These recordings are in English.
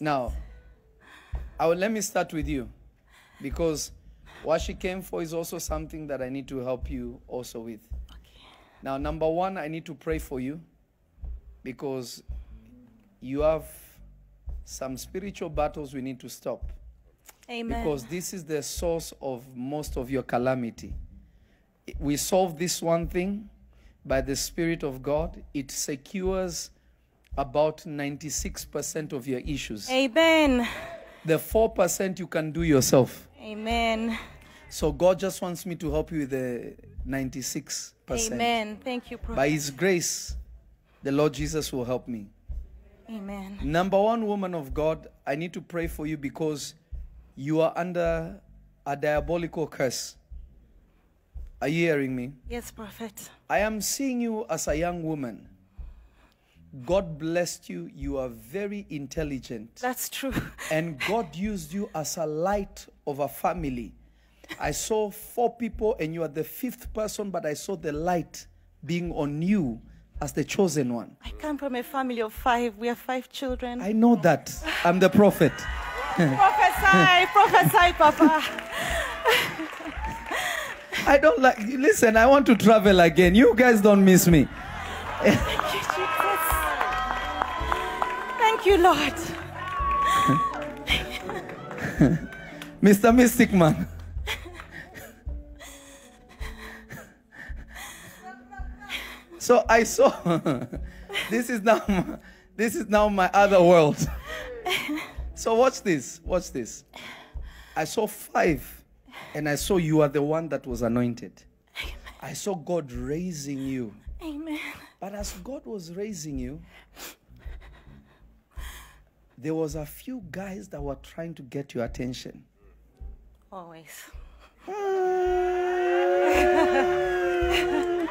Now, I will, let me start with you because what she came for is also something that I need to help you also with. Now, number one, I need to pray for you because you have some spiritual battles we need to stop Amen. because this is the source of most of your calamity. We solve this one thing by the Spirit of God, it secures about 96% of your issues. Amen. The 4% you can do yourself. Amen. So God just wants me to help you with the 96%. Amen. Thank you, Prophet. By His grace, the Lord Jesus will help me. Amen. Number one, woman of God, I need to pray for you because you are under a diabolical curse. Are you hearing me? Yes, Prophet. I am seeing you as a young woman. God blessed you. You are very intelligent. That's true. And God used you as a light of a family. I saw four people, and you are the fifth person, but I saw the light being on you as the chosen one. I come from a family of five. We have five children. I know that. I'm the prophet. prophesy, prophesy, Papa. I don't like. You. Listen, I want to travel again. You guys don't miss me. Thank you, Lord. Mr. Mystic Man. so I saw this is now my- this is now my other world. so watch this. Watch this. I saw five and I saw you are the one that was anointed. I saw God raising you. Amen. But as God was raising you, there was a few guys that were trying to get your attention. Always.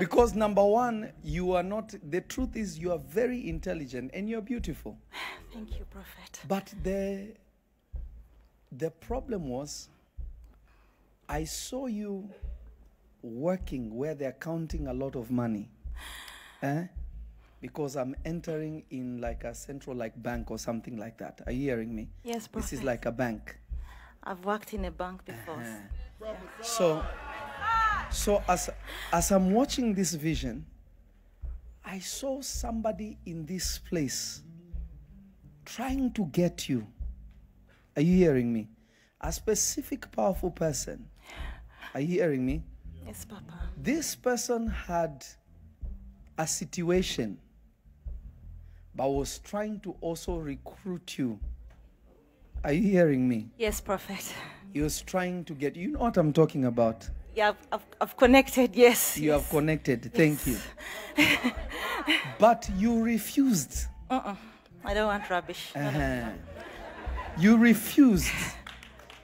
Because number one, you are not, the truth is, you are very intelligent and you're beautiful. Thank you, Prophet. But the, the problem was, I saw you working where they're counting a lot of money. Eh? Because I'm entering in like a central like bank or something like that. Are you hearing me? Yes, This is like a bank. I've worked in a bank before. So, so as as I'm watching this vision, I saw somebody in this place trying to get you. Are you hearing me? A specific powerful person. Are you hearing me? Yes, Papa. This person had a situation, but was trying to also recruit you. Are you hearing me? Yes, Prophet. He was trying to get you know what I'm talking about. Yeah, I've, I've, I've connected. Yes. You have connected. Thank you. but you refused. Uh-uh. I don't want rubbish. Uh-huh. You refused.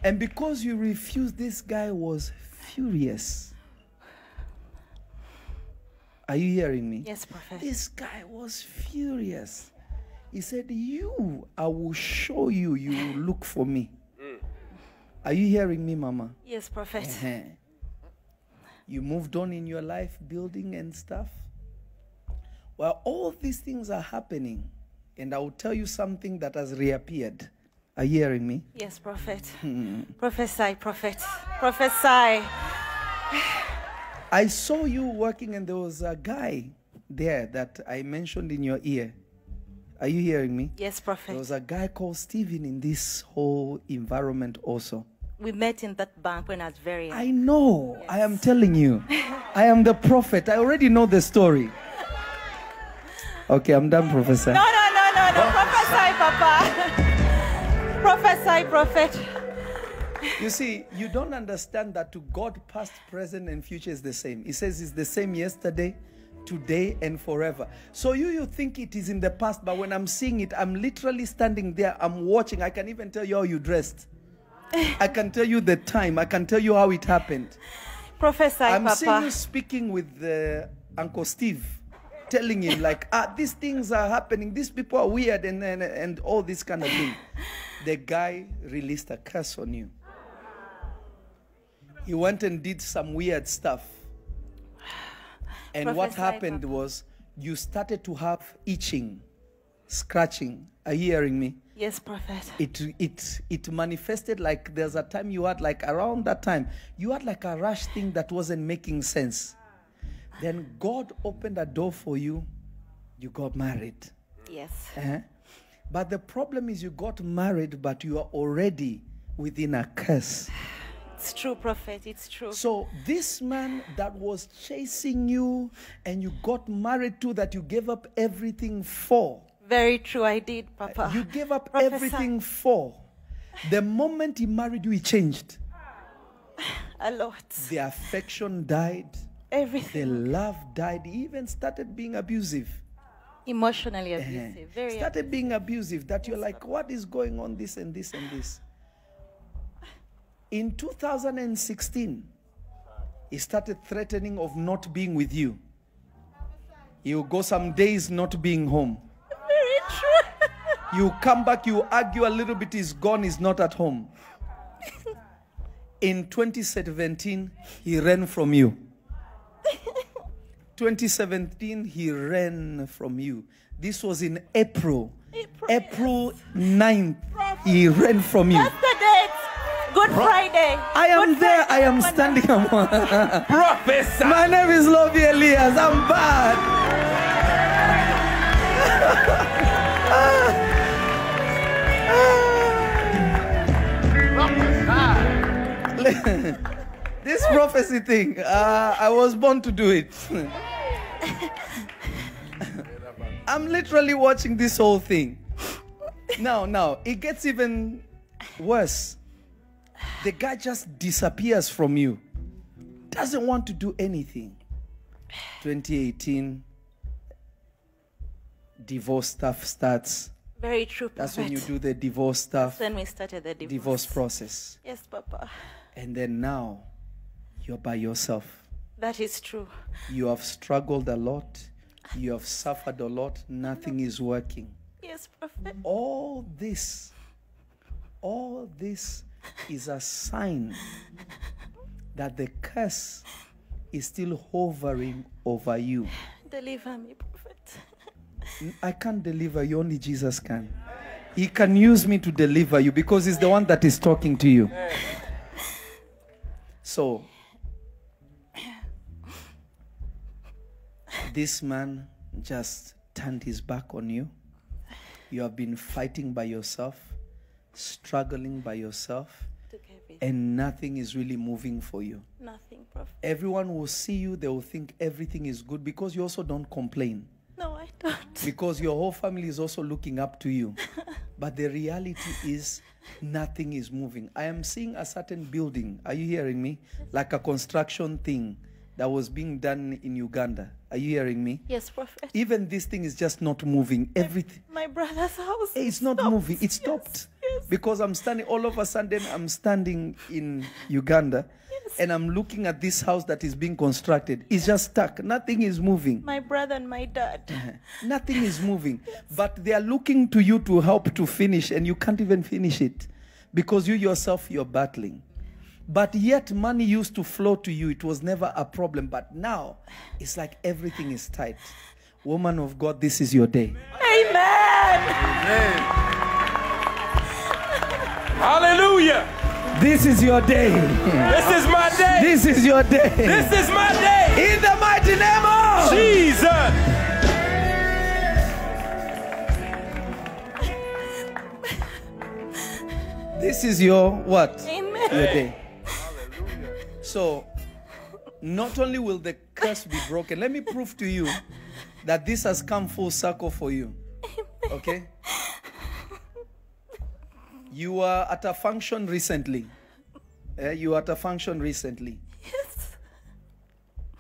And because you refused, this guy was furious. Are you hearing me? Yes, Prophet. This guy was furious. He said, You, I will show you, you will look for me. Are you hearing me, Mama? Yes, Prophet. Uh-huh. You moved on in your life, building and stuff. Well, all these things are happening, and I will tell you something that has reappeared. Are you hearing me? Yes, Prophet. Prophesy, Prophet. Prophesy. I saw you working, and there was a guy there that I mentioned in your ear. Are you hearing me? Yes, Prophet. There was a guy called Stephen in this whole environment also. We met in that bank when I was very young. I know. I am telling you. I am the prophet. I already know the story. Okay, I'm done, Professor. No, no, no, no, no. Prophesy, Papa. Prophesy, Prophet. You see, you don't understand that to God, past, present, and future is the same. He says it's the same yesterday, today, and forever. So you you think it is in the past, but when I'm seeing it, I'm literally standing there, I'm watching. I can even tell you how you dressed. I can tell you the time. I can tell you how it happened. Professor, I'm seeing you speaking with uh, Uncle Steve, telling him like, ah, these things are happening. These people are weird, and and, and all this kind of thing. The guy released a curse on you. He went and did some weird stuff, And what happened Papa. was you started to have itching, scratching. Are you hearing me? Yes, Prophet. It it it manifested like there's a time you had like around that time you had like a rush thing that wasn't making sense. Then God opened a door for you. You got married. Yes. Uh-huh. But the problem is you got married, but you are already within a curse. It's true, Prophet. It's true. So this man that was chasing you and you got married to that you gave up everything for. Very true. I did, Papa. You gave up Prophesy. everything for. The moment he married you, he changed. A lot. The affection died. Everything. The love died. He even started being abusive. Emotionally Uh-huh. abusive. Very started being abusive that you're like what is going on this and this and this in 2016 he started threatening of not being with you. He'll go some days not being home. Very true. you come back you argue a little bit he's gone he's not at home. In 2017 he ran from you. 2017 he ran from you. This was in april. April, april 9th he ran from you. That's the date. Good Friday. i am Good there. I Friday, am Papa. standing among Prophesy. my name is Lovy Elias. I'm bad. This prophecy thing uh, i was born to do it. I'm literally watching this whole thing. Now now it gets even worse the guy just disappears from you doesn't want to do anything 2018 divorce stuff starts Very true, Prophet. that's when you do the divorce stuff Then we started the divorce. divorce process Yes, Papa. and then now you're by yourself That is true. you have struggled a lot you have suffered a lot nothing is working Yes, Prophet. all this all this is a sign that the curse is still hovering over you. Deliver me, Prophet. i can't deliver you only jesus can. He can use me to deliver you because he's the one that is talking to you. So this man just turned his back on you. You have been fighting by yourself struggling by yourself and nothing is really moving for you Nothing, Prophet. everyone will see you they will think everything is good because you also don't complain No, I don't. because your whole family is also looking up to you. But the reality is, nothing is moving. I am seeing a certain building. Are you hearing me? Like a construction thing that was being done in Uganda. Are you hearing me? Yes, Prophet. Even this thing is just not moving. Everything. My brother's house. It's not stopped. moving. It stopped. Yes. Because I'm standing, all of a sudden, I'm standing in Uganda Yes. and I'm looking at this house that is being constructed. It's just stuck. Nothing is moving. My brother and my dad. Nothing is moving. But they are looking to you to help to finish, and you can't even finish it because you yourself you're battling. But yet, money used to flow to you. It was never a problem. But now, it's like everything is tight. Woman of God, this is your day. Amen. Hallelujah. This is your day. This is my day. This is your day. This is my day. In the mighty name of Jesus. This is your what? Amen. Your day. So, not only will the curse be broken, let me prove to you that this has come full circle for you. Okay? You were at a function recently. Eh, you were at a function recently. Yes.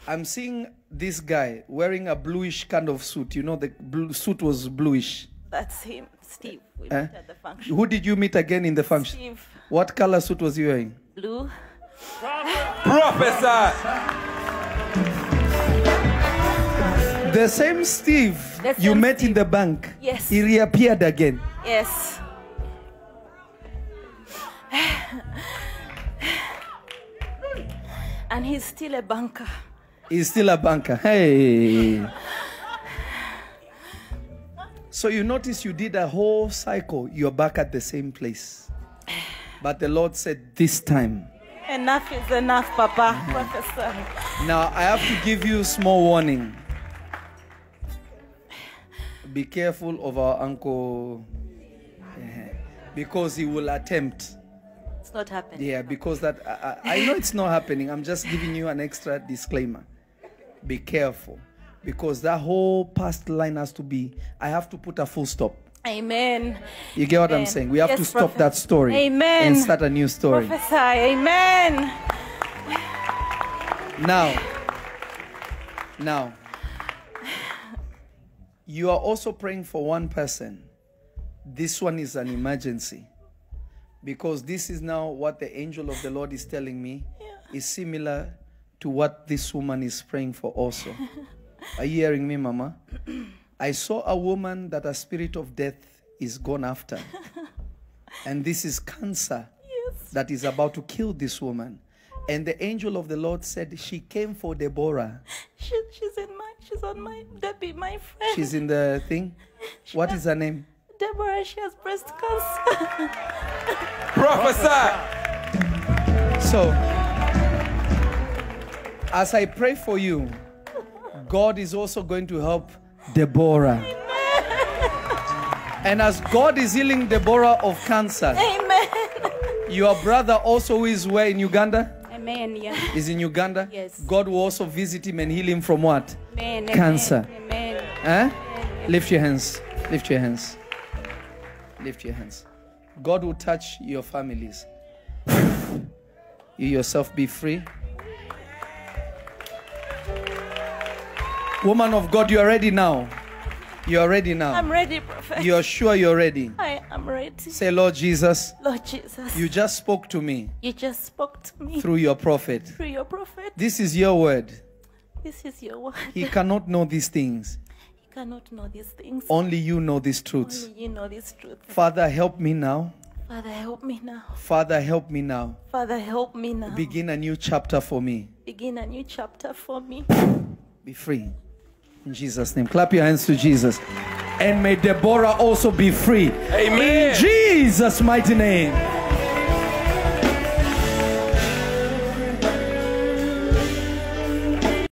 I'm seeing this guy wearing a bluish kind of suit. You know, the blue suit was bluish. That's him, Steve. We Eh? met at the function. Who did you meet again in the function? Steve, What color suit was he wearing? blue. Professor! The same Steve The you same met in the bank. Yes. He reappeared again. Yes. And he's still a banker. He's still a banker. Hey. So you notice you did a whole cycle. You're back at the same place. But the Lord said, This time. Enough is enough, Papa. Now I have to give you a small warning. Be careful of our uncle because he will attempt. It's not happening. Yeah, because that I, I know it's not happening. I'm just giving you an extra disclaimer. Be careful because that whole past line has to be. I have to put a full stop. Amen. You get what I'm saying? We have to stop prophet. that story Amen. and start a new story. Prophesy. Amen. Now, now, you are also praying for one person. This one is an emergency because this is now what the angel of the Lord is telling me is similar to what this woman is praying for also. Are you hearing me, Mama? I saw a woman that a spirit of death is gone after. And this is cancer Yes. that is about to kill this woman. And the angel of the Lord said she came for Deborah. She, she's in my. She's on my. Debbie, my friend. She's in the thing. What is her name? Deborah. She has breast cancer. Prophesy. So, as I pray for you, God is also going to help Deborah. And as God is healing Deborah of cancer, Amen. your brother also is where in Uganda? Amen. Yeah. Is in Uganda? Yes. God will also visit him and heal him from what? Amen. Cancer. Amen. Eh? Lift your hands. Lift your hands. Lift your hands. God will touch your families. You yourself be free. Woman of God, you are ready now. You are ready now. I'm ready, prophet. You are sure you're ready. I am ready. Say, Lord Jesus, Lord Jesus. you just spoke to me You just spoke to me through your prophet. through your prophet. This is your word. This is your word. He cannot know these things. He cannot know these things. Only you know these truths. Only you know this truth. Father, help me now. Father, help me now. Father, help me now. Father, help me now. Begin a new chapter for me. Begin a new chapter for me. Be free. In Jesus' name. Clap your hands to Jesus. And may Deborah also be free. Amen. In Jesus' mighty name.